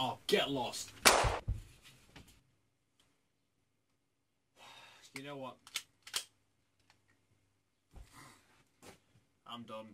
Oh, Get lost. You know what? I'm done.